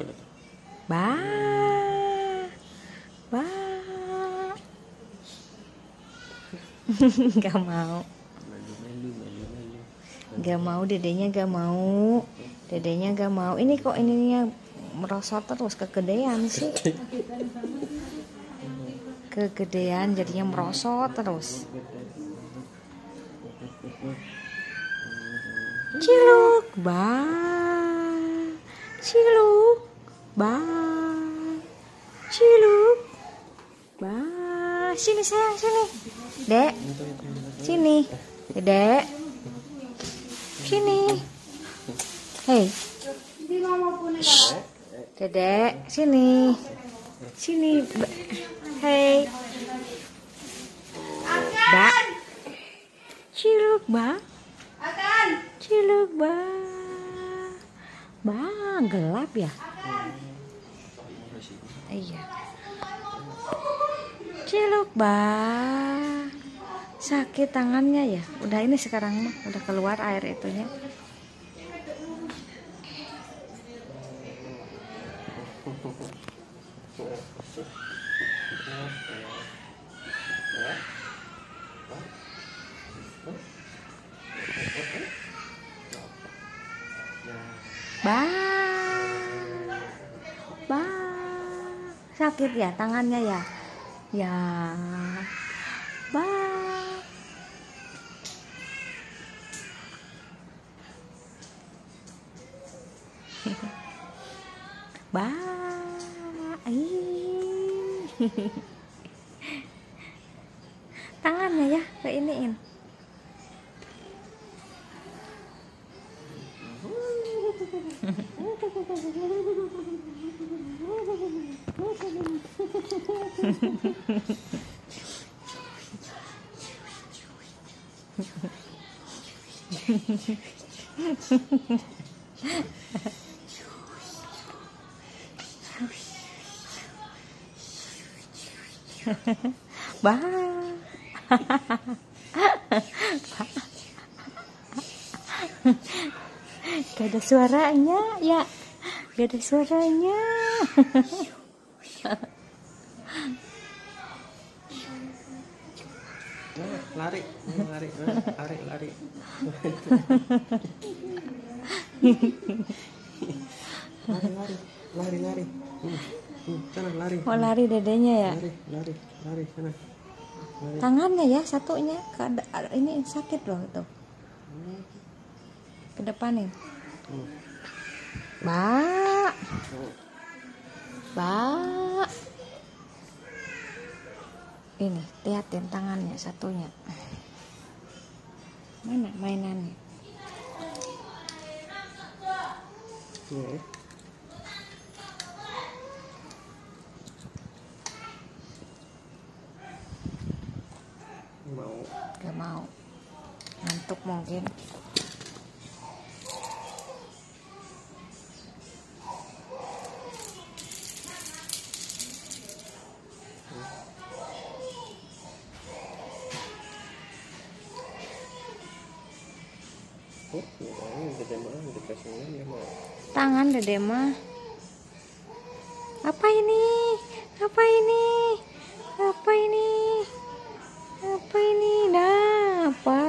pun itu. Ba. Ba. gak mau. Gak mau dedenya gak mau. Dedenya gak mau. Ini kok ininya merosot terus kegedean sih. Kegedean jadinya merosot terus. Ciluk, ba. Ciluk, ba. Ciluk, ba. Sini sayang, sini. Dek, sini. Dek. Sini. Hei. Dedek, sini. Sini. Hei. Ba. Ciluk, ba. Ciluk, ba. Ba, gelap ya? Iya. Ciluk, ba. Sakit tangannya ya? Udah ini sekarang mah, udah keluar air itunya. Ba. Sakit ya tangannya ya? Ya. Ba. Ih. Tangannya ya, ke iniin. Gak ada suaranya ya. Gak ada suaranya. lari, lari, lari, lari. lari, lari, lari, lari. Hmm, hmm, sana lari. Mau lari dedenya ya. Lari, lari, lari sana. Lari. Tangannya ya satunya ini sakit loh itu. Ke depanin. Hmm. Ba. Ba. Ini, liatin tangannya satunya. Mana mainannya? Nih. Mau. Gak mau. Ngantuk mungkin. Tangan dede mah. Apa ini? Apa ini? Apa ini? Apa ini? Nah, apa?